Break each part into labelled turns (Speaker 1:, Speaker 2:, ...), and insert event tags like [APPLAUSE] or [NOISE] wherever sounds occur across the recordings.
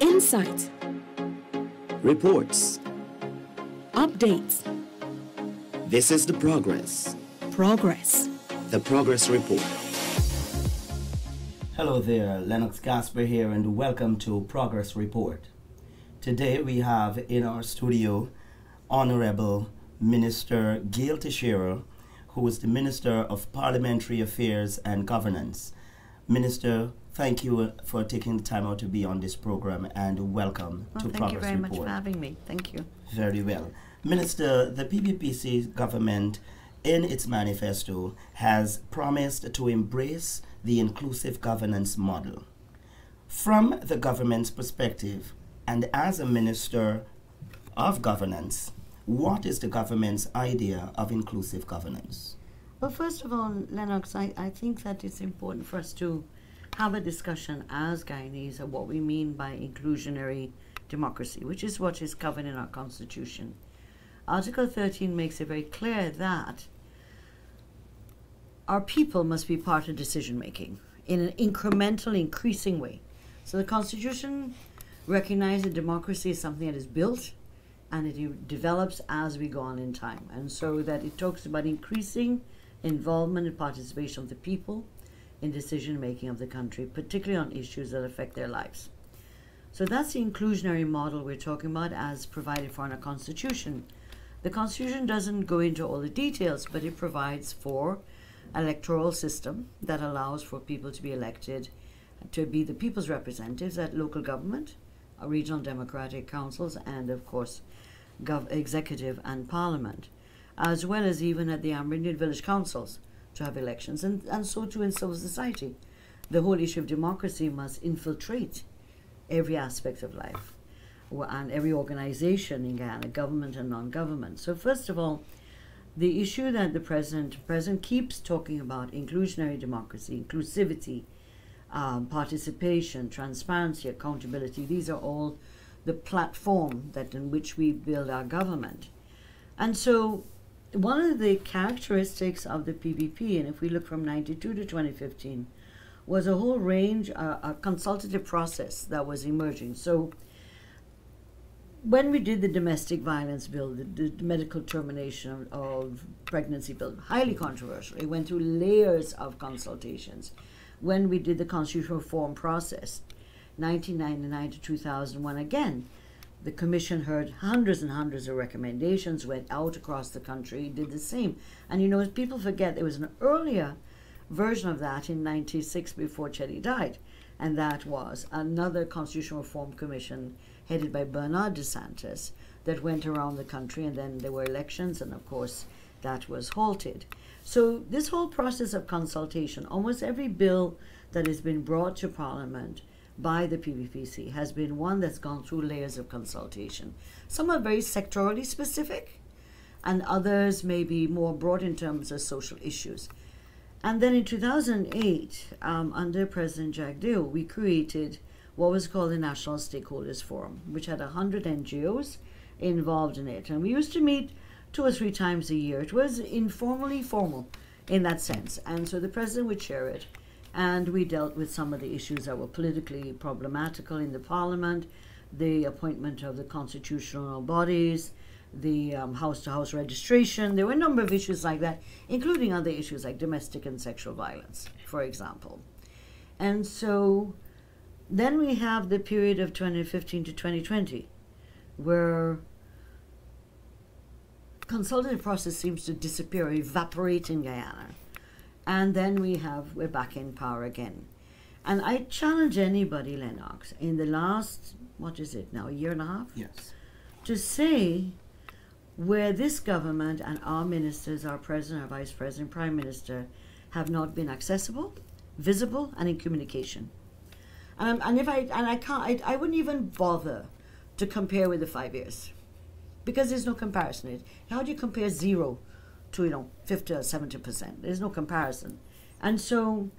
Speaker 1: Insight.
Speaker 2: Reports.
Speaker 1: Updates.
Speaker 2: This is the progress.
Speaker 1: Progress.
Speaker 2: The Progress Report.
Speaker 3: Hello there, Lennox Gasper here, and welcome to Progress Report. Today we have in our studio Honorable Minister Gail Teixeira, who is the Minister of Parliamentary Affairs and Governance. Minister, thank you uh, for taking the time out to be on this program and welcome
Speaker 4: Well,
Speaker 3: to
Speaker 4: thank
Speaker 3: Progress Thank
Speaker 4: you very
Speaker 3: Report.
Speaker 4: much for having me. Thank you.
Speaker 3: Very well. Minister, the PPPC government, in its manifesto, has promised to embrace the inclusive governance model. From the government's perspective, and as a minister of governance, what is the government's idea of inclusive governance?
Speaker 4: Well, first of all, Lennox, I, I think that it's important for us to have a discussion as Guyanese of what we mean by inclusionary democracy, which is what is covered in our Constitution. Article 13 makes it very clear that our people must be part of decision making in an incremental, increasing way. So the Constitution recognizes democracy as something that is built and it develops as we go on in time. And so that it talks about increasing involvement and participation of the people in decision making of the country, particularly on issues that affect their lives. So that's the inclusionary model we're talking about as provided for in our Constitution. The Constitution doesn't go into all the details, but it provides for electoral system that allows for people to be elected to be the people's representatives at local government, uh, regional democratic councils, and of course, executive and parliament, as well as even at the Amerindian village councils to have elections, and, and so too in civil society. The whole issue of democracy must infiltrate every aspect of life and every organization in Guyana, government and non-government. So first of all, the issue that the president president keeps talking about inclusionary democracy, inclusivity, um, participation, transparency, accountability. These are all the platform that in which we build our government. And so, one of the characteristics of the PPP, and if we look from '92 to 2015, was a whole range, uh, a consultative process that was emerging. So, when we did the domestic violence bill, the, the medical termination of, of pregnancy bill, highly controversial. It went through layers of consultations. When we did the constitutional reform process, 1999 to 2001, again, the commission heard hundreds and hundreds of recommendations, went out across the country, did the same. And you know, people forget there was an earlier version of that in 96 before Cheddi died. And that was another constitutional reform commission headed by Bernard De Santos that went around the country and then there were elections and of course that was halted. So this whole process of consultation, almost every bill that has been brought to Parliament by the PPPC has been one that's gone through layers of consultation. Some are very sectorally specific and others may be more broad in terms of social issues. And then in 2008, um, under President Jagdeo, we created what was called the National Stakeholders Forum, which had 100 NGOs involved in it. And we used to meet two or three times a year. It was informally formal in that sense. And so the president would chair it. And we dealt with some of the issues that were politically problematical in the parliament, the appointment of the constitutional bodies, the house to house registration. There were a number of issues like that, including other issues like domestic and sexual violence, for example. And so then we have the period of 2015 to 2020, where consultative process seems to disappear, evaporate in Guyana. And then we have, we're back in power again. And I challenge anybody, Lennox, in the last, what is it now, a year and a half?
Speaker 3: Yes.
Speaker 4: To say where this government and our ministers, our president, our vice president, prime minister, have not been accessible, visible, and in communication. And, and if I and I can't, I, I wouldn't even bother to compare with the five years, because there's no comparison. It how do you compare zero to you know fifty or seventy percent? There's no comparison, and so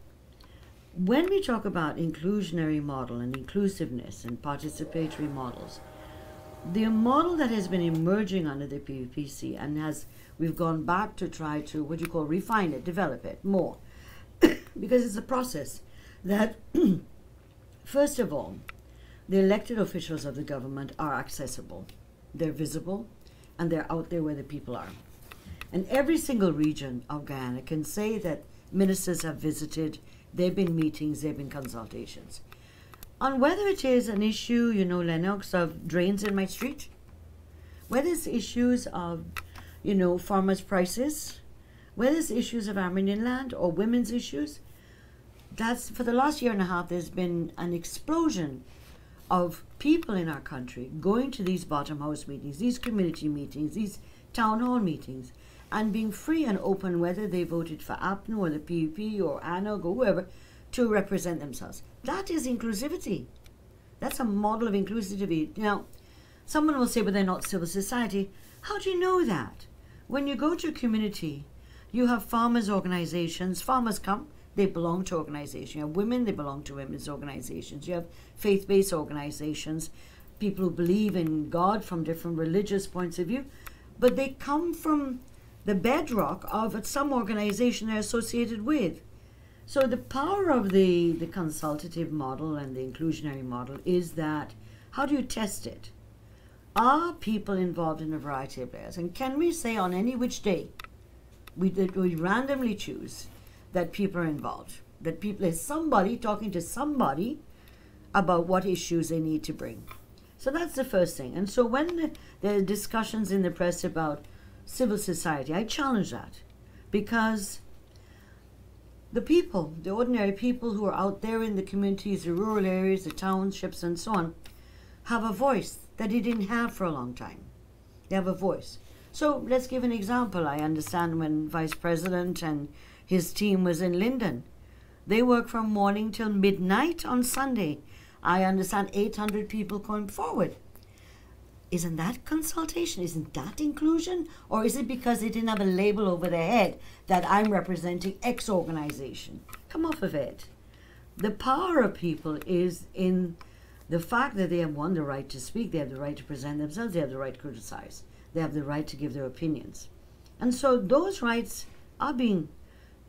Speaker 4: when we talk about inclusionary model and inclusiveness and participatory models, the model that has been emerging under the PPPC and has we've gone back to try to what you call refine it, develop it more, [COUGHS] because it's a process that [COUGHS] first of all the elected officials of the government are accessible, they're visible, and they're out there where the people are. And every single region of Guyana can say that ministers have visited, there have been meetings, there have been consultations. On whether it is an issue, you know, Lennox, of drains in my street, whether it's issues of, you know, farmers' prices, whether it's issues of Amerindian land or women's issues, that's for the last year and a half there's been an explosion of people in our country going to these bottom house meetings, these community meetings, these town hall meetings, and being free and open whether they voted for APNU or the PUP or ANUG or whoever to represent themselves. That is inclusivity. That's a model of inclusivity. Now, someone will say, but they're not civil society. How do you know that? When you go to a community, you have farmers' organizations. Farmers come, they belong to organizations. You have women, they belong to women's organizations. You have faith based organizations, people who believe in God from different religious points of view, but they come from the bedrock of some organization they're associated with. So the power of the, the consultative model and the inclusionary model is that how do you test it? Are people involved in a variety of layers? And can we say on any which day we, we randomly choose that people are involved. That people is somebody talking to somebody about what issues they need to bring. So that's the first thing. And so when the, are discussions in the press about civil society, I challenge that because the people, the ordinary people who are out there in the communities, the rural areas, the townships, and so on, have a voice that they didn't have for a long time. They have a voice. So let's give an example. I understand when Vice President and his team was in Linden. They work from morning till midnight on Sunday. I understand 800 people going forward. Isn't that consultation? Isn't that inclusion? Or is it because they didn't have a label over their head that I'm representing X organization? Come off of it. The power of people is in the fact that they have won the right to speak, they have the right to present themselves, they have the right to criticize, they have the right to give their opinions. And so those rights are being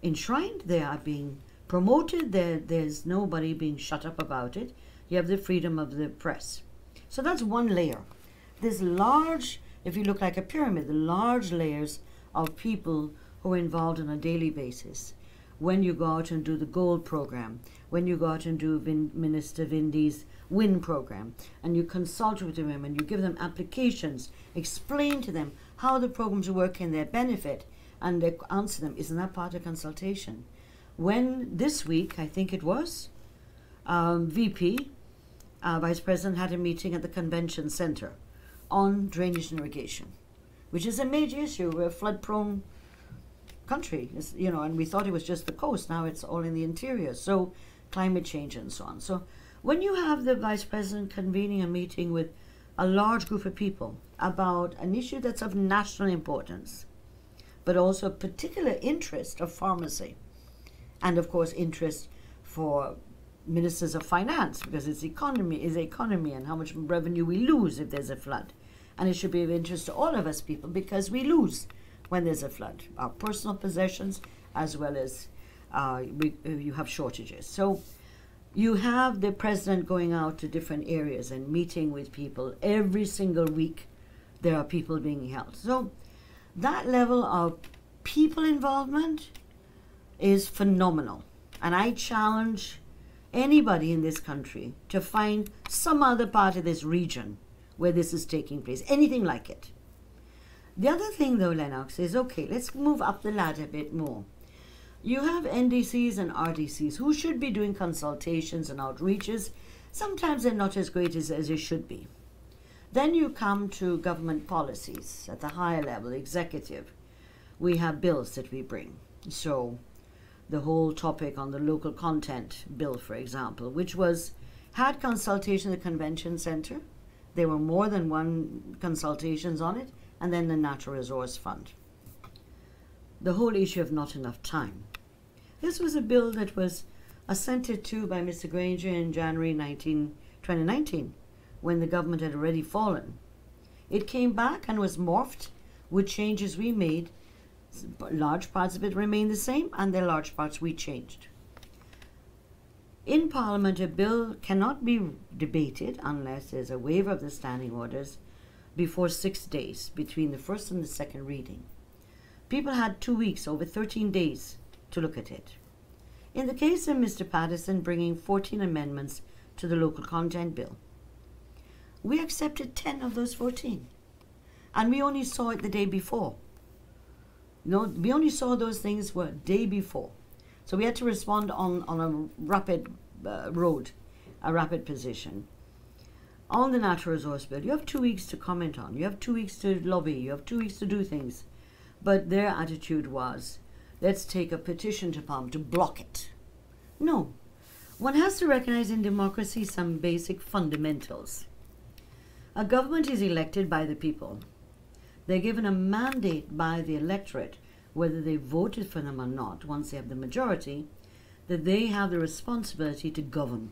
Speaker 4: enshrined, they are being promoted, there, there's nobody being shut up about it. You have the freedom of the press. So that's one layer. This large, if you look like a pyramid, the large layers of people who are involved on a daily basis. When you go out and do the gold program, when you go out and do Vin, Minister Vindi's WIN program, and you consult with them and you give them applications, explain to them how the programs work in their benefit, and they answer them. Isn't that part of consultation? When this week, I think it was, um, VP, uh, Vice President, had a meeting at the Convention Center on drainage and irrigation, which is a major issue. We're a flood-prone country, it's, you know, and we thought it was just the coast. Now it's all in the interior. So climate change and so on. So when you have the Vice President convening a meeting with a large group of people about an issue that's of national importance, but also particular interest of pharmacy, and of course interest for ministers of finance because it's economy is economy and how much revenue we lose if there's a flood, and it should be of interest to all of us people because we lose when there's a flood, our personal possessions as well as uh, we, uh, you have shortages. So you have the president going out to different areas and meeting with people every single week. There are people being held. So that level of people involvement is phenomenal. And I challenge anybody in this country to find some other part of this region where this is taking place, anything like it. The other thing, though, Lennox, is okay, let's move up the ladder a bit more. You have NDCs and RDCs who should be doing consultations and outreaches. Sometimes they're not as great as, as they should be. Then you come to government policies at the higher level, executive. We have bills that we bring. So, the whole topic on the local content bill, for example, which was had consultation at the convention center. There were more than one consultations on it, and then the Natural Resource Fund. The whole issue of not enough time. This was a bill that was assented to by Mr. Granger in January 19, 2019 when the government had already fallen. It came back and was morphed with changes we made. Large parts of it remain the same, and the large parts we changed. In Parliament, a bill cannot be debated unless there's a waiver of the standing orders before six days between the first and the second reading. People had two weeks, over 13 days, to look at it. In the case of Mr. Patterson bringing 14 amendments to the local content bill, we accepted 10 of those 14. And we only saw it the day before. No, we only saw those things were day before. So we had to respond on, on a rapid uh, road, a rapid position. On the natural resource bill, you have two weeks to comment on, you have two weeks to lobby, you have two weeks to do things. But their attitude was, let's take a petition to Palm to block it. No. One has to recognize in democracy some basic fundamentals. A government is elected by the people. They're given a mandate by the electorate, whether they voted for them or not, once they have the majority, that they have the responsibility to govern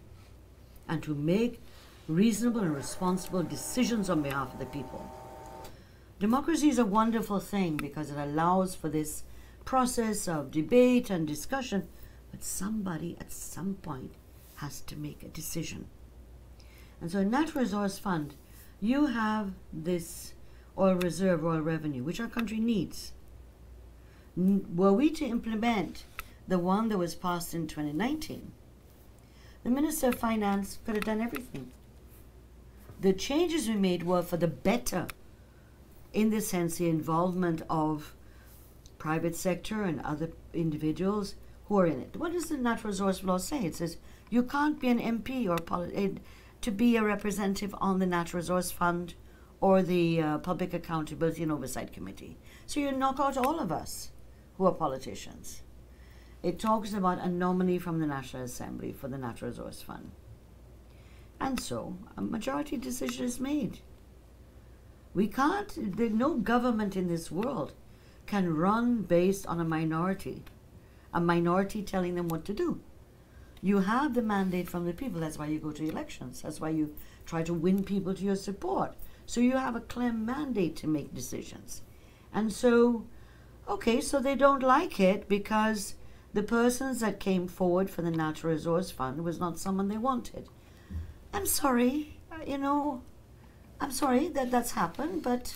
Speaker 4: and to make reasonable and responsible decisions on behalf of the people. Democracy is a wonderful thing because it allows for this process of debate and discussion, but somebody at some point has to make a decision. And so, in Natural Resource Fund, you have this oil reserve, oil revenue, which our country needs. Were we to implement the one that was passed in 2019, the Minister of Finance could have done everything. The changes we made were for the better, in the sense the involvement of private sector and other individuals who are in it. What does the natural resource law say? It says you can't be an MP or poli- eh, to be a representative on the Natural Resource Fund or the uh, Public Accountability and Oversight Committee. So you knock out all of us who are politicians. It talks about a nominee from the National Assembly for the Natural Resource Fund. And so a majority decision is made. We can't, no government in this world can run based on a minority, a minority telling them what to do. You have the mandate from the people. That's why you go to elections. That's why you try to win people to your support. So you have a clear mandate to make decisions. And so, okay, so they don't like it because the persons that came forward for the Natural Resource Fund was not someone they wanted. I'm sorry, uh, you know, I'm sorry that that's happened, but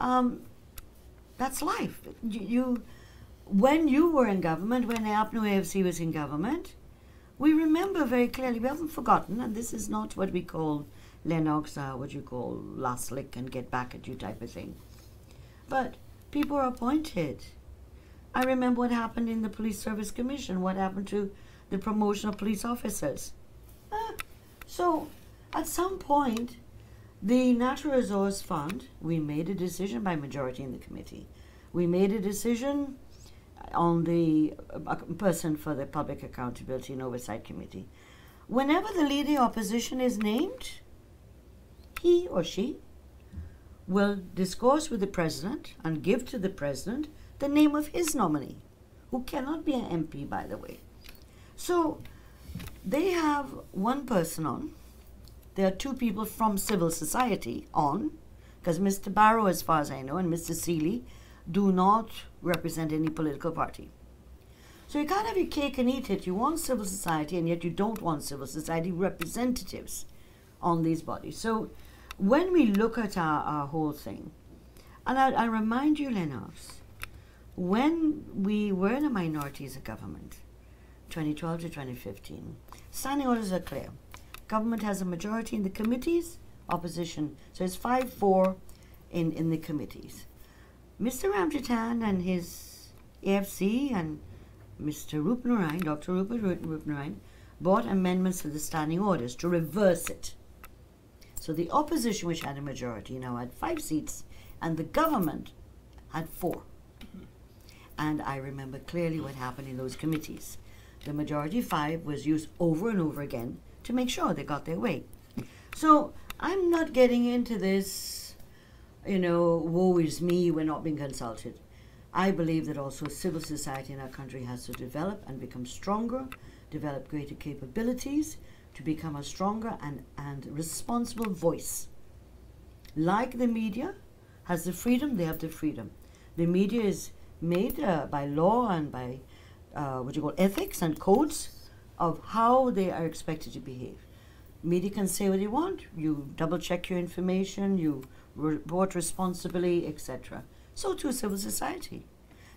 Speaker 4: um, that's life. You, you, when you were in government, when APNU AFC was in government, we remember very clearly, we haven't forgotten, and this is not what we call Lennox, uh, what you call last lick and get back at you type of thing. But people are appointed. I remember what happened in the Police Service Commission, what happened to the promotion of police officers. Ah, so, at some point, the Natural Resource Fund, we made a decision by majority in the committee. We made a decision on the uh, person for the Public Accountability and Oversight Committee. Whenever the leading opposition is named, he or she will discourse with the president and give to the president the name of his nominee, who cannot be an MP, by the way. So they have one person on. There are two people from civil society on, because Mr. Barrow, as far as I know, and Mr. Seeley do not represent any political party. So you can't have your cake and eat it. You want civil society, and yet you don't want civil society representatives on these bodies. So when we look at our, our whole thing, and I, I remind you, Lennox, when we were in a minority as a government, 2012 to 2015, standing orders are clear. Government has a majority in the committees, opposition. So it's 5 4 in, in the committees. Mr. Ramjattan and his AFC and Mr. Roopnaraine, Dr. Rupert Roopnaraine, brought amendments to the standing orders to reverse it. So the opposition, which had a majority, now had five seats, and the government had four. And I remember clearly what happened in those committees. The majority five was used over and over again to make sure they got their way. So I'm not getting into this, you know, woe is me, we're not being consulted. I believe that also civil society in our country has to develop and become stronger, develop greater capabilities to become a stronger and, and responsible voice. Like the media has the freedom, they have the freedom. The media is made uh, by law and by uh, what you call ethics and codes of how they are expected to behave. Media can say what they want. You double check your information. You report responsibly, etc. So too civil society.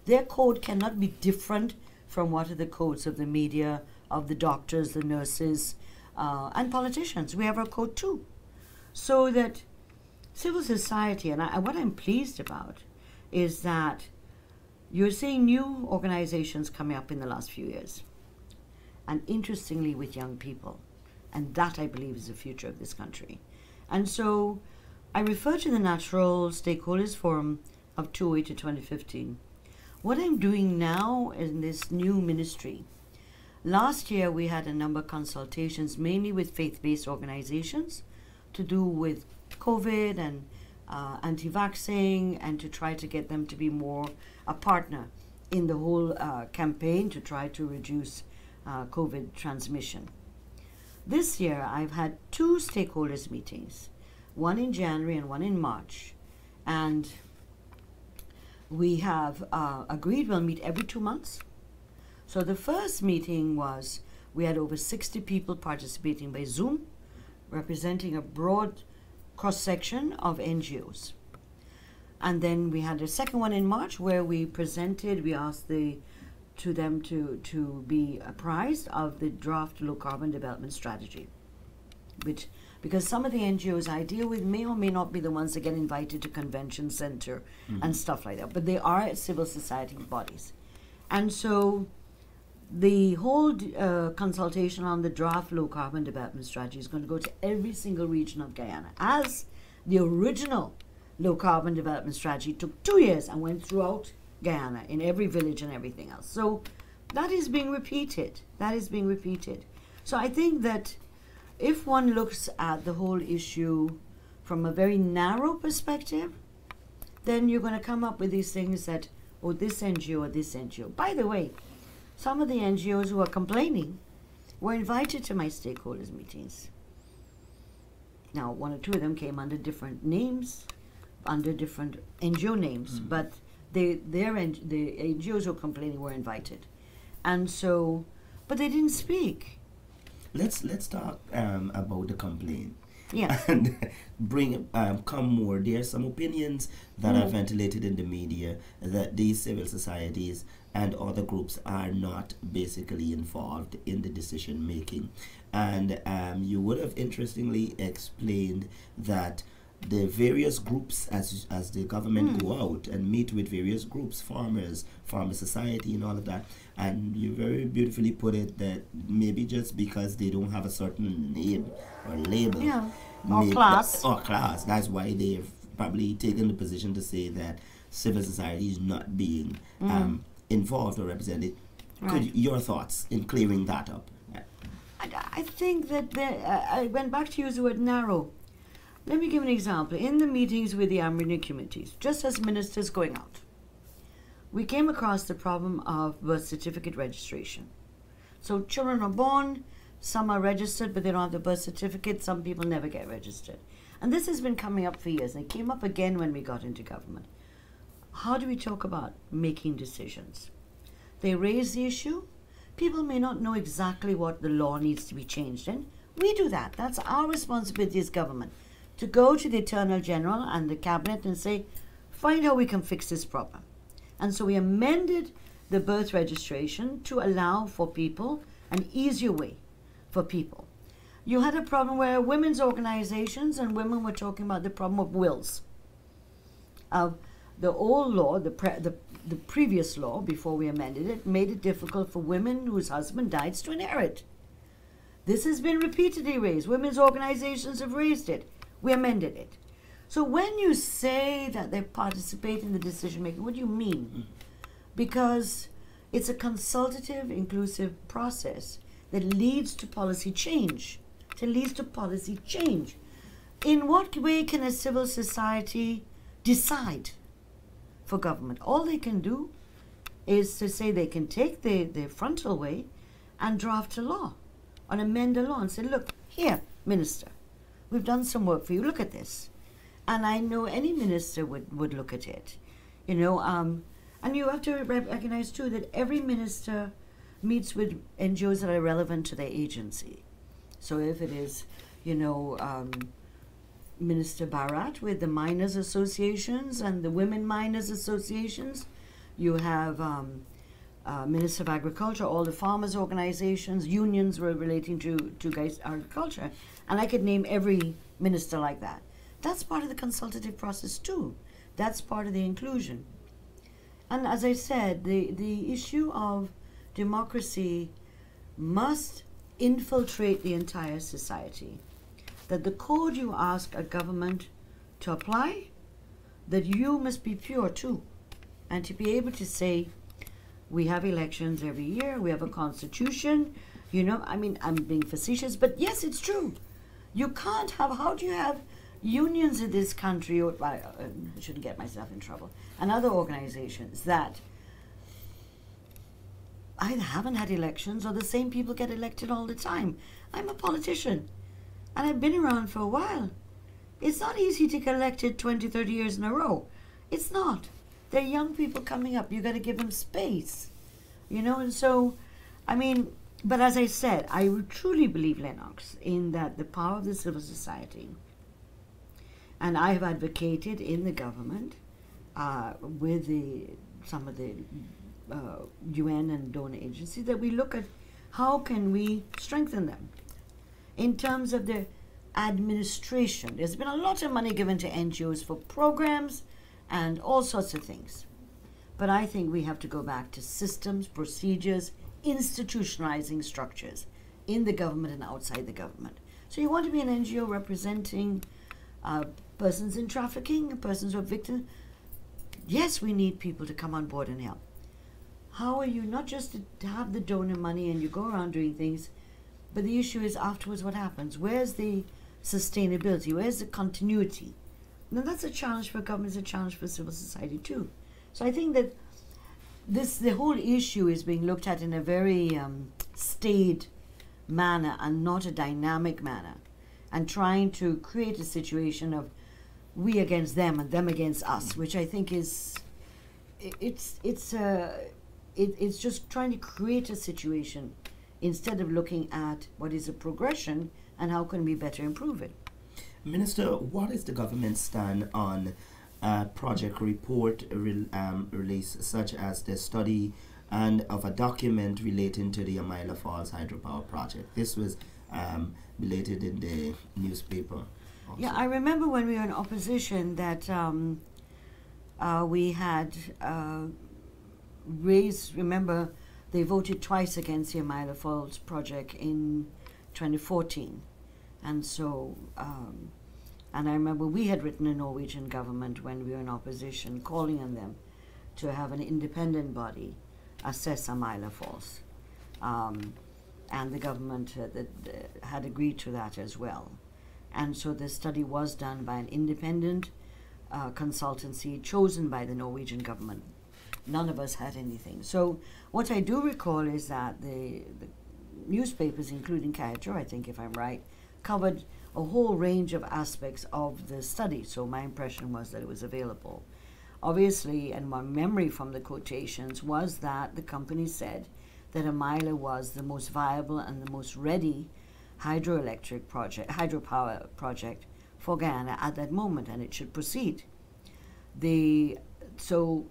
Speaker 4: Their code cannot be different from what are the codes of the media, of the doctors, the nurses, uh, and politicians. We have our code too. So that civil society, and I, what I'm pleased about is that you're seeing new organizations coming up in the last few years. And interestingly, with young people. And that, I believe, is the future of this country. And so I refer to the Natural Stakeholders Forum of 2008 to 2015. What I'm doing now in this new ministry, last year we had a number of consultations, mainly with faith based organizations, to do with COVID and uh, anti vaxxing and to try to get them to be more a partner in the whole uh, campaign to try to reduce uh, COVID transmission. This year, I've had two stakeholders meetings, one in January and one in March, and we have uh, agreed we'll meet every two months. So the first meeting was we had over 60 people participating by Zoom, representing a broad cross section of NGOs. And then we had a second one in March where we presented, we asked the to them to, to be apprised of the draft low carbon development strategy. Which because some of the NGOs I deal with may or may not be the ones that get invited to convention center mm-hmm. and stuff like that, but they are civil society bodies. And so the whole uh, consultation on the draft low carbon development strategy is going to go to every single region of Guyana. As the original low carbon development strategy took two years and went throughout Guyana in every village and everything else. So that is being repeated. That is being repeated. So I think that if one looks at the whole issue from a very narrow perspective, then you're going to come up with these things that, oh, this NGO or this NGO. By the way, some of the NGOs who are complaining were invited to my stakeholders meetings. Now, one or two of them came under different names, under different NGO names, mm. but they, their the NGOs who are complaining were invited, and so, but they didn't speak.
Speaker 3: Let's let's talk um, about the complaint.
Speaker 4: Yeah. [LAUGHS]
Speaker 3: And bring um, come more. There are some opinions that mm. are ventilated in the media that these civil societies and other groups are not basically involved in the decision making. And um, you would have interestingly explained that the various groups as as the government mm. go out and meet with various groups farmers farmer society and all of that and you very beautifully put it that maybe just because they don't have a certain name or label
Speaker 4: yeah. or class
Speaker 3: or class that's why they've probably taken the position to say that civil society is not being mm. um, involved or represented. Right. Could your thoughts in clearing that up?
Speaker 4: I, I think that there, uh, I went back to use the word narrow. Let me give an example. In the meetings with the Amerindian committees, just as ministers going out, we came across the problem of birth certificate registration. So children are born, some are registered, but they don't have the birth certificate. Some people never get registered. And this has been coming up for years, and it came up again when we got into government how do we talk about making decisions? They raise the issue. People may not know exactly what the law needs to be changed in. We do that. That's our responsibility as government to go to the Attorney General and the Cabinet and say, find how we can fix this problem. And so we amended the birth registration to allow for people an easier way for people. You had a problem where women's organizations and women were talking about the problem of wills. Of the old law, the, pre- the, the previous law, before we amended it, made it difficult for women whose husband died to inherit. This has been repeatedly raised. Women's organizations have raised it. We amended it. So when you say that they participate in the decision making, what do you mean? Mm-hmm. Because it's a consultative, inclusive process that leads to policy change. It leads to policy change. In what way can a civil society decide? For government. All they can do is to say they can take the, the frontal way and draft a law, and amend a law, and say, look, here, minister, we've done some work for you. Look at this. And I know any minister would, would look at it. You know, um, and you have to recognize too that every minister meets with NGOs that are relevant to their agency. So if it is, you know, um, Minister Bharrat with the miners associations and the women miners associations, you have um, uh, Minister of Agriculture, all the farmers organizations, unions were relating to to guys agriculture, and I could name every minister like that. That's part of the consultative process too. That's part of the inclusion. And as I said, the, the issue of democracy must infiltrate the entire society. That the code you ask a government to apply, that you must be pure too. And to be able to say, we have elections every year, we have a constitution, you know, I mean, I'm being facetious, but yes, it's true. You can't have, how do you have unions in this country, or I shouldn't get myself in trouble, and other organizations that either haven't had elections or the same people get elected all the time. I'm a politician and I've been around for a while. It's not easy to get elected 20, 30 years in a row. It's not. They're young people coming up. You've got to give them space. You know, and so, I mean, but as I said, I truly believe, Lennox, in that the power of the civil society and I have advocated in the government uh, with the some of the uh, UN and donor agencies that we look at how can we strengthen them in terms of the administration. There's been a lot of money given to NGOs for programs and all sorts of things. But I think we have to go back to systems, procedures, institutionalizing structures in the government and outside the government. So you want to be an NGO representing uh, persons in trafficking, persons who are victims. Yes, we need people to come on board and help. How are you not just to have the donor money and you go around doing things, but the issue is afterwards what happens? Where's the sustainability? Where's the continuity? Now that's a challenge for government, it's a challenge for civil society too. So I think that this the whole issue is being looked at in a very um, staid manner and not a dynamic manner, and trying to create a situation of we against them and them against us, which I think is it's it's uh, it, it's just trying to create a situation instead of looking at what is a progression and how can we better improve it.
Speaker 3: Minister, what is the government's stand on a project report re- um, release, such as the study and of a document relating to the Amaila Falls hydropower project? This was um, related in the newspaper. Also.
Speaker 4: Yeah, I remember when we were in opposition that um, uh, we had uh, raised, remember, they voted twice against the Amaila Falls project in 2014. And so, um, and I remember we had written a Norwegian government when we were in opposition, calling on them to have an independent body assess Amaila Falls. Um, and the government uh, that, uh, had agreed to that as well. And so the study was done by an independent uh, consultancy chosen by the Norwegian government. None of us had anything. So what I do recall is that the, the newspapers, including Kaieteur, I think if I'm right, covered a whole range of aspects of the study. So my impression was that it was available. Obviously, and my memory from the quotations was that the company said that Amaila was the most viable and the most ready hydroelectric project, hydropower project for Guyana at that moment, and it should proceed. The so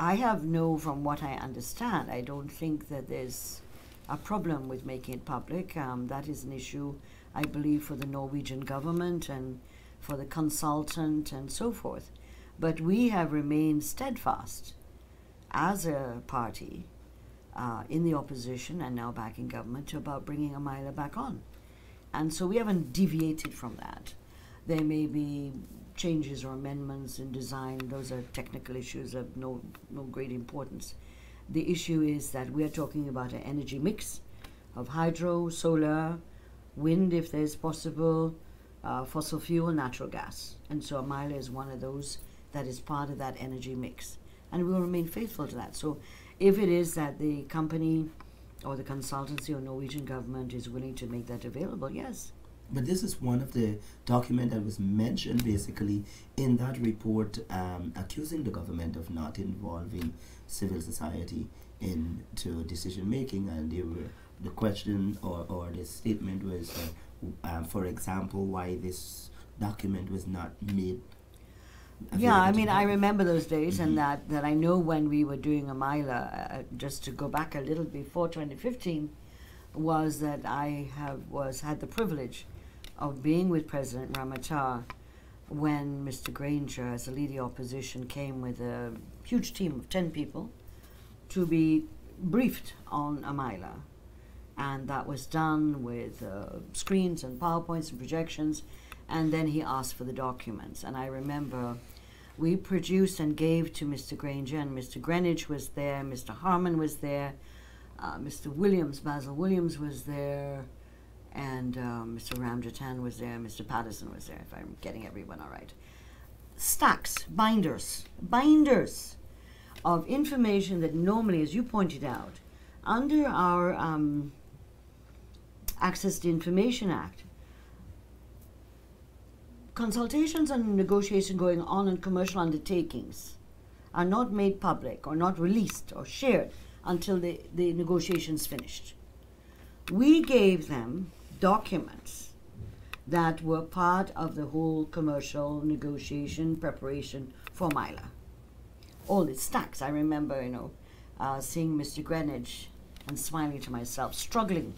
Speaker 4: I have no, from what I understand, I don't think that there's a problem with making it public. Um, that is an issue, I believe, for the Norwegian government and for the consultant and so forth. But we have remained steadfast as a party uh, in the opposition and now back in government about bringing Amaila back on. And so we haven't deviated from that. There may be changes or amendments in design, those are technical issues of no, no great importance. The issue is that we are talking about an energy mix of hydro, solar, wind if there's possible, uh, fossil fuel, natural gas. And so Amaila is one of those that is part of that energy mix. And we will remain faithful to that. So if it is that the company or the consultancy or Norwegian government is willing to make that available, yes.
Speaker 3: But this is one of the document that was mentioned basically in that report um, accusing the government of not involving civil society into decision making, and they were the question or, or the statement was, uh, um, for example, why this document was not made.
Speaker 4: Yeah, I mean, I remember those days,
Speaker 3: Mhm.
Speaker 4: and that, that I know when we were doing Amaila, uh, just to go back a little before 2015, was that I have was had the privilege of being with President Ramotar when Mr. Granger, as the leader of opposition, came with a huge team of 10 people to be briefed on Amaila. And that was done with uh, screens and PowerPoints and projections. And then he asked for the documents. And I remember we produced and gave to Mr. Granger, and Mr. Greenidge was there, Mr. Harmon was there, uh, Mr. Williams, Basil Williams was there, and um, Mr. Ramjattan was there, Mr. Patterson was there, if I'm getting everyone all right. Stacks, binders, binders of information that normally, as you pointed out, under our um, Access to Information Act, consultations and negotiation going on in commercial undertakings are not made public or not released or shared until the, the negotiation's finished. We gave them documents that were part of the whole commercial negotiation preparation for Mila. All the stacks. I remember, you know, uh, seeing Mr. Greenidge and smiling to myself, struggling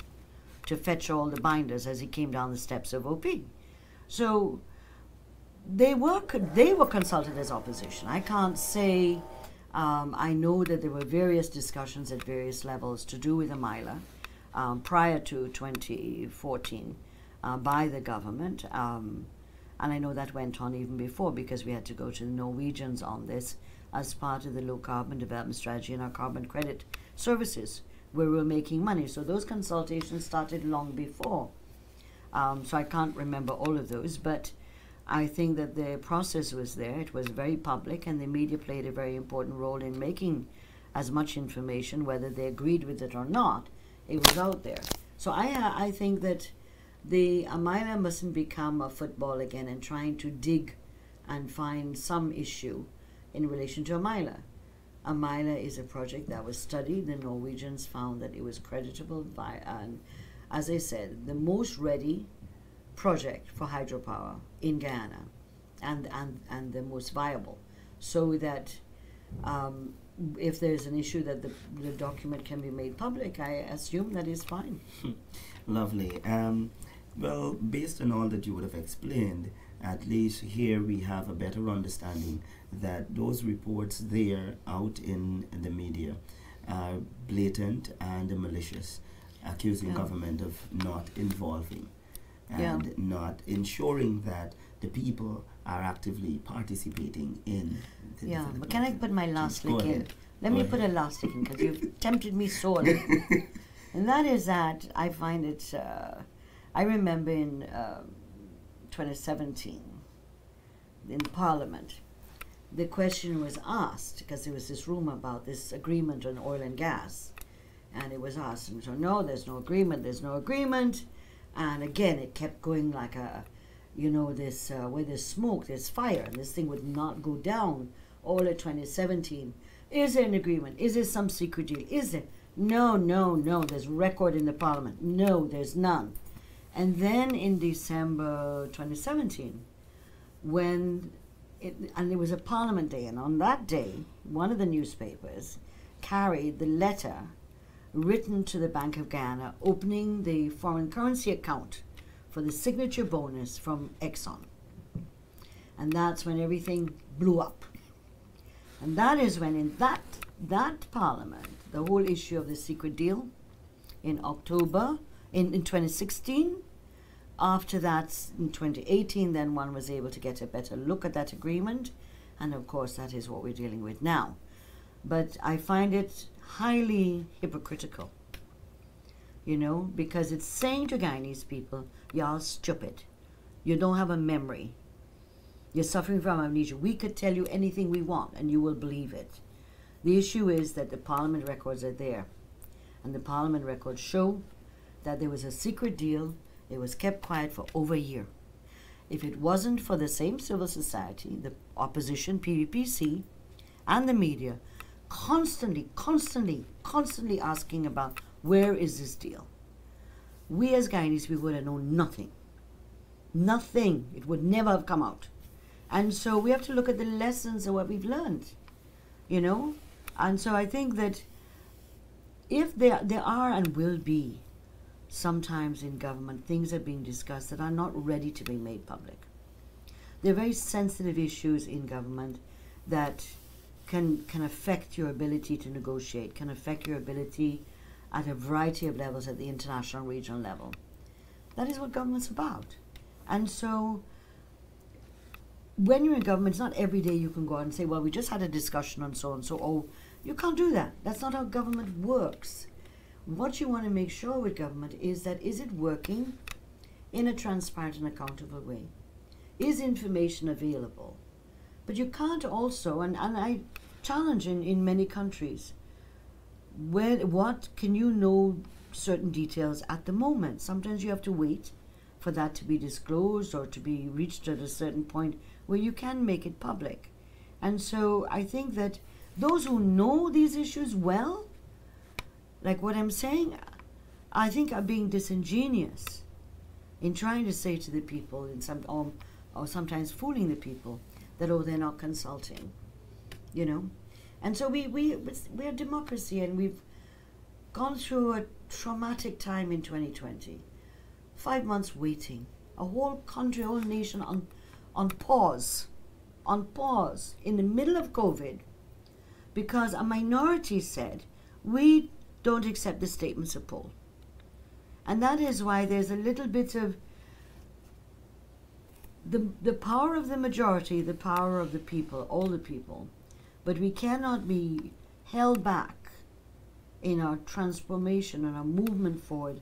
Speaker 4: to fetch all the binders as he came down the steps of OP. So they were they were consulted as opposition. I can't say. Um, I know that there were various discussions at various levels to do with Amaila um, prior to 2014 uh, by the government, um, and I know that went on even before because we had to go to the Norwegians on this as part of the low carbon development strategy and our carbon credit services, where we were making money. So those consultations started long before. Um, so I can't remember all of those, but I think that the process was there. It was very public, and the media played a very important role in making as much information, whether they agreed with it or not. It was out there. So I, uh, I think that the Amaila mustn't become a football again and trying to dig and find some issue in relation to Amaila. Amaila is a project that was studied. The Norwegians found that it was creditable, by, and as I said, the most ready project for hydropower in Guyana and, and, and the most viable. So that um, if there's an issue that the, the document can be made public, I assume that is fine. [LAUGHS]
Speaker 3: Lovely. Um, well, based on all that you would have explained, at least here we have a better understanding that those reports there out in the media are blatant and malicious, accusing
Speaker 4: Yeah.
Speaker 3: government of not involving
Speaker 4: Yeah.
Speaker 3: and not ensuring that the people are actively participating in
Speaker 4: Yeah, but can I put my last
Speaker 3: Go
Speaker 4: lick in? Let
Speaker 3: Go
Speaker 4: me
Speaker 3: ahead.
Speaker 4: put a last lick in because you've [LAUGHS] tempted me sorely. and that is that I find it, uh, I remember in uh, 2017 in Parliament, the question was asked because there was this rumor about this agreement on oil and gas. And it was asked, and so no, there's no agreement, there's no agreement. And again, it kept going like a, you know, this, uh, where there's smoke, there's fire, and this thing would not go down all of 2017. Is there an agreement? Is there some secret deal? Is there? No, no, no. There's record in the parliament. No, there's none. And then in December 2017, when it, and it was a parliament day, and on that day, one of the newspapers carried the letter written to the Bank of Guyana opening the foreign currency account for the signature bonus from Exxon. And that's when everything blew up. And that is when in that that parliament, the whole issue of the secret deal in October in, in 2016 after that, in 2018, then one was able to get a better look at that agreement. And of course, that is what we're dealing with now. But I find it highly hypocritical, you know, because it's saying to Guyanese people, you're stupid. You don't have a memory. You're suffering from amnesia. We could tell you anything we want and you will believe it. The issue is that the parliament records are there. And the parliament records show that there was a secret deal it was kept quiet for over a year. If it wasn't for the same civil society, the opposition, PPPC, and the media constantly, constantly, constantly asking about where is this deal. We as Guyanese, we would have known nothing. Nothing. It would never have come out. And so we have to look at the lessons of what we've learned, you know? And so I think that if there, there are and will be sometimes in government things are being discussed that are not ready to be made public. There are very sensitive issues in government that can, can affect your ability to negotiate, can affect your ability at a variety of levels at the international and regional level. That is what government's about. And so when you're in government, it's not every day you can go out and say, well, we just had a discussion on so and so. Oh, you can't do that. That's not how government works. What you want to make sure with government is that is it working in a transparent and accountable way? Is information available? But you can't also, and, and I challenge in, in many countries, where what can you know certain details at the moment? Sometimes you have to wait for that to be disclosed or to be reached at a certain point where you can make it public. And so I think that those who know these issues well, like what I'm saying, I think are being disingenuous in trying to say to the people, in some or, or sometimes fooling the people, that oh they're not consulting, you know, and so we we we're democracy and we've gone through a traumatic time in 2020, five months waiting, a whole country, a whole nation on on pause, on pause in the middle of COVID, because a minority said we don't accept the statements of poll. And that is why there's a little bit of the, the power of the majority, the power of the people, all the people. But we cannot be held back in our transformation and our movement forward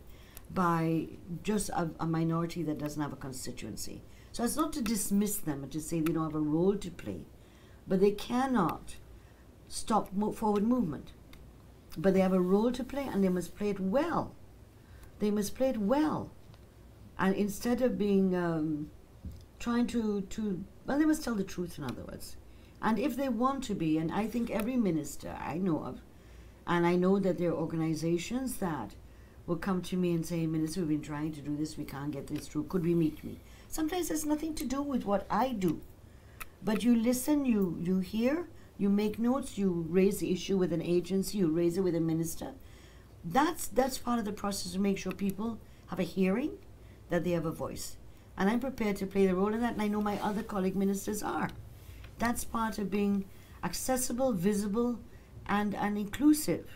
Speaker 4: by just a, a minority that doesn't have a constituency. So it's not to dismiss them and to say they don't have a role to play, but they cannot stop mo- forward movement. But they have a role to play and they must play it well. They must play it well. And instead of being um, trying to, to, well, they must tell the truth, in other words. And if they want to be, and I think every minister I know of, and I know that there are organizations that will come to me and say, Minister, we've been trying to do this, we can't get this through, could we meet me? Sometimes it's nothing to do with what I do. But you listen, you, you hear, you make notes, you raise the issue with an agency, you raise it with a minister. That's that's part of the process to make sure people have a hearing, that they have a voice. And I'm prepared to play the role in that, and I know my other colleague ministers are. That's part of being accessible, visible, and, and inclusive.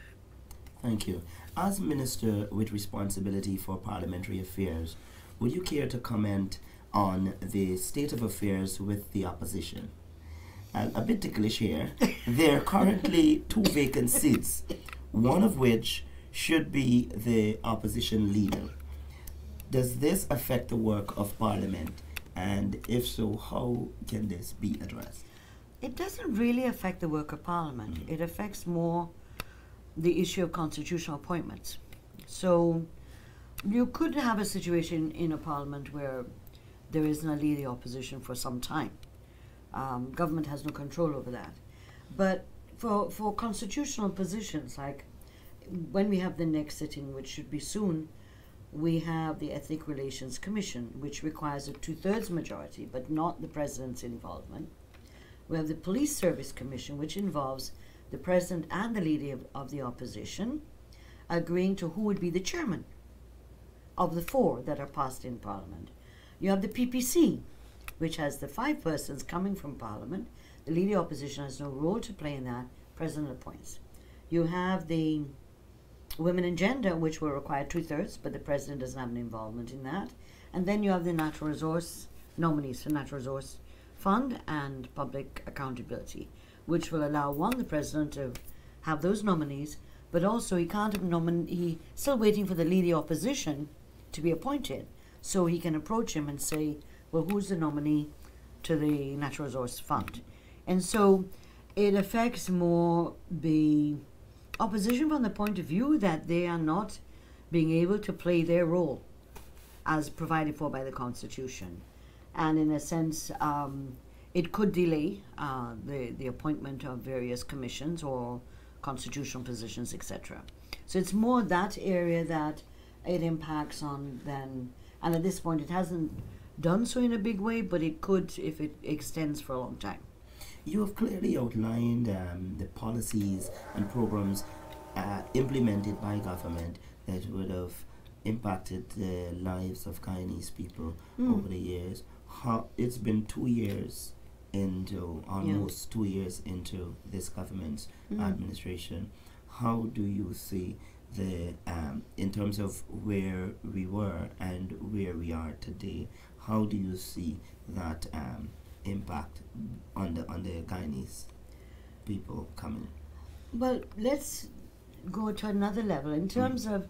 Speaker 3: Thank you. As Minister with responsibility for parliamentary affairs, would you care to comment on the state of affairs with the opposition? Uh, a bit ticklish here. [LAUGHS] there are currently two vacant seats, one of which should be the opposition leader. Does this affect the work of Parliament? And if so, how can this be addressed?
Speaker 4: It doesn't really affect the work of Parliament. It affects more the issue of constitutional appointments. So you could have a situation in a Parliament where there isn't a leader opposition for some time. Um, government has no control over that. But for, for constitutional positions, like when we have the next sitting, which should be soon, we have the Ethnic Relations Commission, which requires a two thirds majority, but not the president's involvement. We have the Police Service Commission, which involves the president and the leader of, of the opposition agreeing to who would be the chairman of the four that are passed in Parliament. You have the PPC, which has the five persons coming from Parliament. The leader opposition has no role to play in that. President appoints. You have the Women and Gender, which will require two thirds, but the president doesn't have an involvement in that. And then you have the natural resource nominees for natural resource fund and public accountability, which will allow one the president to have those nominees, but also he can't nominate. He still waiting for the leader opposition to be appointed, so he can approach him and say, "Well, who's the nominee to the natural resource fund?" And so it affects more the opposition from the point of view that they are not being able to play their role as provided for by the Constitution. And in a sense, um, it could delay uh, the, the appointment of various commissions or constitutional positions, etc. So it's more that area that it impacts on than, and at this point it hasn't done so in a big way, but it could if it extends for a long time.
Speaker 3: You have clearly outlined um, the policies and programs uh, implemented by government that would have impacted the lives of Guyanese people
Speaker 4: Mm.
Speaker 3: over the years. How it's been two years into almost two years into this government's
Speaker 4: Mm.
Speaker 3: administration. How do you see the um, in terms of where we were and where we are today? How do you see that um, impact on the on the Guyanese people coming?
Speaker 4: Well, let's go to another level in terms of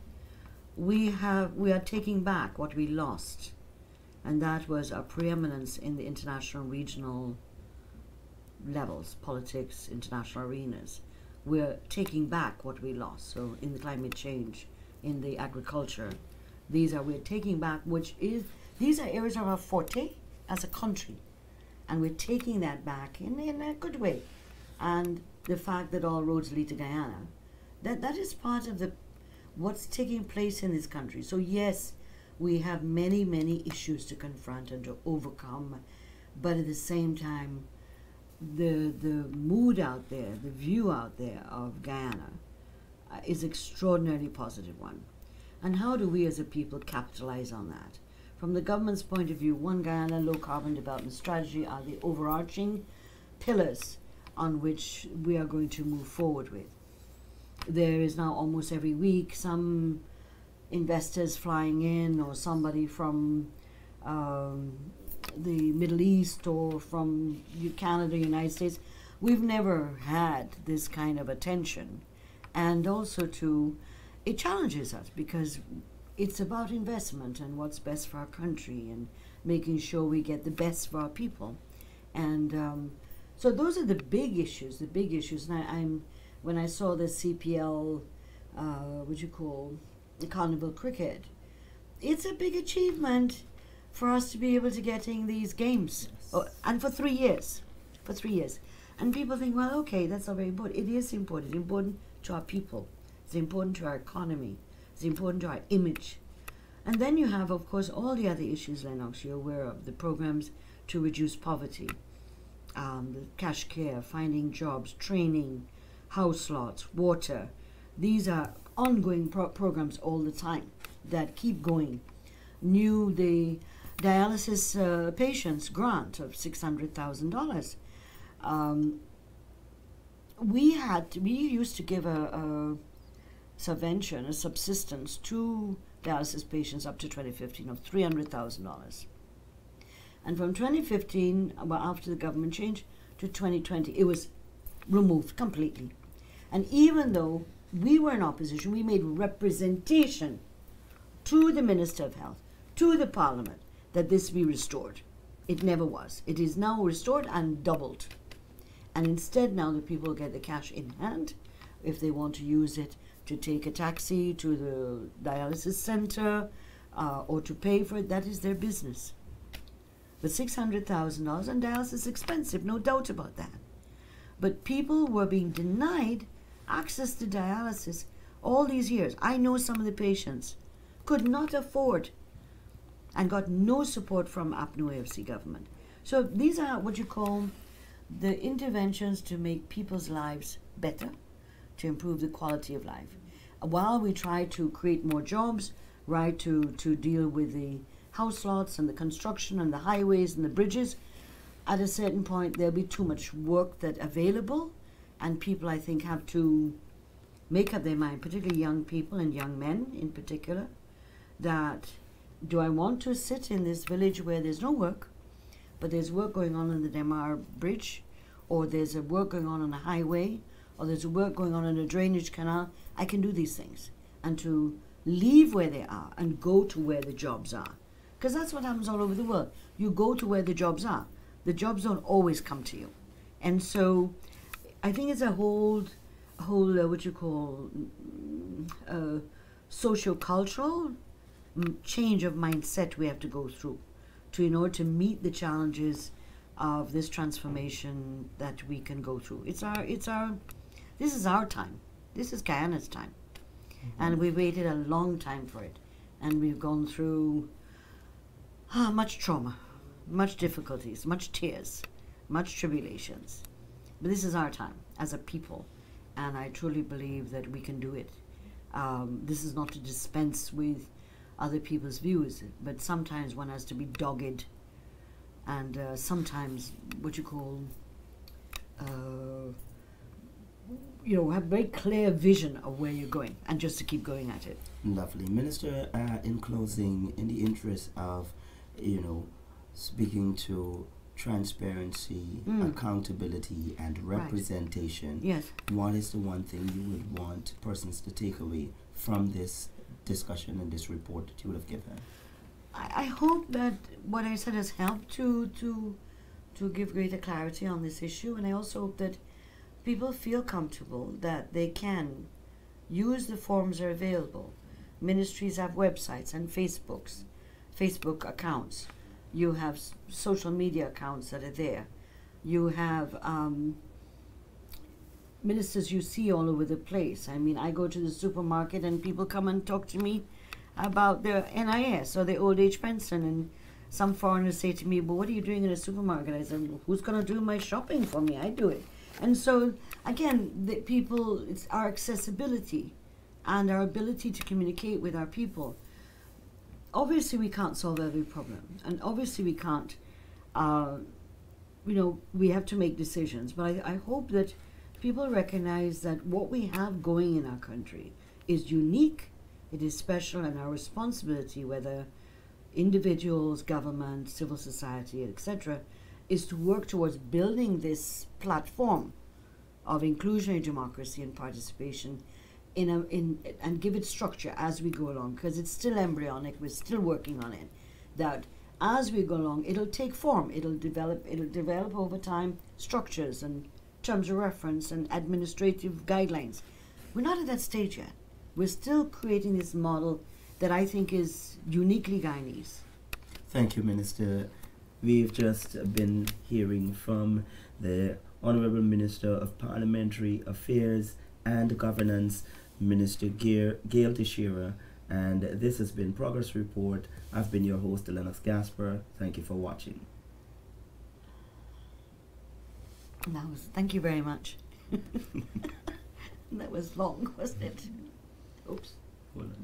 Speaker 4: we have we are taking back what we lost, and that was our preeminence in the international, regional levels, politics, international arenas. We're taking back what we lost. So in the climate change, in the agriculture, these are we're taking back, which is these are areas of our forte as a country, and we're taking that back in, in a good way. And the fact that all roads lead to Guyana, that that is part of the what's taking place in this country. So yes, we have many many issues to confront and to overcome, but at the same time, the the mood out there, the view out there of Guyana, uh, is extraordinarily positive one. And how do we as a people capitalize on that? From the government's point of view, One Guyana Low Carbon Development Strategy are the overarching pillars on which we are going to move forward with. There is now almost every week some investors flying in or somebody from um, the Middle East or from Canada, United States. We've never had this kind of attention. And also to, it challenges us because it's about investment and what's best for our country and making sure we get the best for our people. And um, so those are the big issues, the big issues. And I, I'm, when I saw the CPL, uh, what you call, the Carnival Cricket, it's a big achievement for us to be able to getting these games, oh, and for three years, for three years. And people think, well, okay, that's not very important. It is important. It's important to our people. It's important to our economy. It's important to our image. And then you have, of course, all the other issues, Lennox, you're aware of, the programs to reduce poverty, um, the cash care, finding jobs, training, house lots, water. These are ongoing pro- programs all the time that keep going. New the dialysis uh, patients grant of six hundred thousand dollars. Um, we had we used to give a, a subvention, a subsistence to dialysis patients up to 2015 of three hundred thousand dollars. And from 2015, well, after the government change, to 2020, it was removed completely. And even though we were in opposition, we made representation to the Minister of Health, to the Parliament, that this be restored. It never was. It is now restored and doubled. And instead, now the people get the cash in hand if they want to use it to take a taxi to the dialysis center uh, or to pay for it. That is their business. But $600,000 and dialysis is expensive, no doubt about that. But people were being denied access to dialysis all these years. I know some of the patients could not afford and got no support from APNU AFC government. So these are what you call the interventions to make people's lives better, to improve the quality of life. While we try to create more jobs, right, to, to deal with the house lots and the construction and the highways and the bridges, at a certain point there'll be too much work that available and people I think have to make up their mind, particularly young people and young men in particular, that do I want to sit in this village where there's no work, but there's work going on on the Demar Bridge, or there's a work going on on a highway, or there's a work going on in a drainage canal. I can do these things. And to leave where they are and go to where the jobs are. Because that's what happens all over the world. You go to where the jobs are. The jobs don't always come to you. And so I think it's a whole, whole uh, what you call mm, uh, socio-cultural change of mindset we have to go through to in order to meet the challenges of this transformation that we can go through. It's our it's our This is our time. This is Guyana's time. And we waited a long time for it. And we've gone through ah, much trauma, much difficulties, much tears, much tribulations. But this is our time as a people. And I truly believe that we can do it. Um, this is not to dispense with other people's views, but sometimes one has to be dogged and uh, sometimes what you call uh, you know have very clear vision of where you're going and just to keep going at it
Speaker 3: Lovely. Minister, uh, in closing, in the interest of, you know, speaking to transparency,
Speaker 4: Mm.
Speaker 3: accountability, and
Speaker 4: Right.
Speaker 3: representation,
Speaker 4: yes
Speaker 3: what is the one thing you would want persons to take away from this discussion and this report that you would have given?
Speaker 4: I, I hope that what I said has helped to to to give greater clarity on this issue and I also hope that people feel comfortable that they can use the forms that are available. Ministries have websites and Facebooks, Facebook accounts. You have social media accounts that are there. You have um, ministers you see all over the place. I mean, I go to the supermarket and people come and talk to me about their NIS or their old age pension, and some foreigners say to me, "But what are you doing in a supermarket?" I said, "Who's going to do my shopping for me? I do it." And so, again, the people, it's our accessibility and our ability to communicate with our people. Obviously, we can't solve every problem, and obviously, we can't. Uh, you know, we have to make decisions, but I, I hope that people recognize that what we have going in our country is unique, it is special, and our responsibility, whether individuals, government, civil society, etc., is to work towards building this platform of inclusionary democracy and participation in a in and give it structure as we go along because it's still embryonic we're still working on it that as we go along it'll take form it'll develop it'll develop over time structures and terms of reference and administrative guidelines we're not at that stage yet we're still creating this model that I think is uniquely Guyanese
Speaker 3: Thank you, Minister. We've just been hearing from the Honorable Minister of Parliamentary Affairs and Governance, Minister Gail, Gail Teixeira, and this has been Progress Report. I've been your host, Lennox Gasper. Thank you for watching.
Speaker 4: That was thank you very much. [LAUGHS] [LAUGHS] That was long wasn't it? Oops.
Speaker 3: On.